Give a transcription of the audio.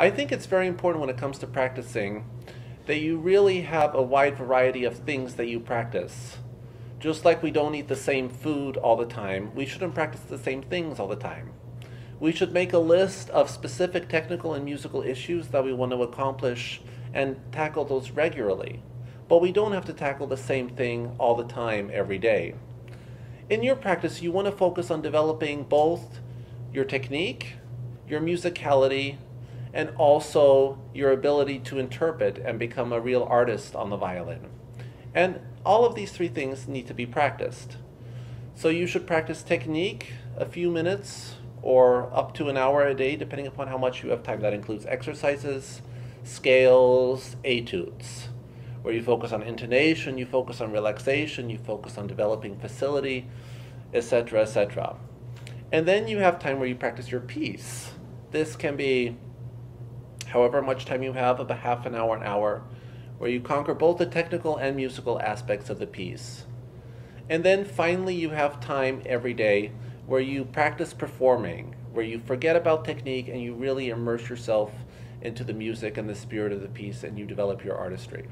I think it's very important when it comes to practicing that you really have a wide variety of things that you practice. Just like we don't eat the same food all the time, we shouldn't practice the same things all the time. We should make a list of specific technical and musical issues that we want to accomplish and tackle those regularly. But we don't have to tackle the same thing all the time every day. In your practice, you want to focus on developing both your technique, your musicality, and also your ability to interpret and become a real artist on the violin. And all of these three things need to be practiced. So you should practice technique a few minutes or up to an hour a day, depending upon how much you have time. That includes exercises, scales, etudes, where you focus on intonation, you focus on relaxation, you focus on developing facility, etc., etc. And then you have time where you practice your piece. This can be however much time you have, of a half an hour, an hour, where you conquer both the technical and musical aspects of the piece. And then finally, you have time every day where you practice performing, where you forget about technique and you really immerse yourself into the music and the spirit of the piece and you develop your artistry.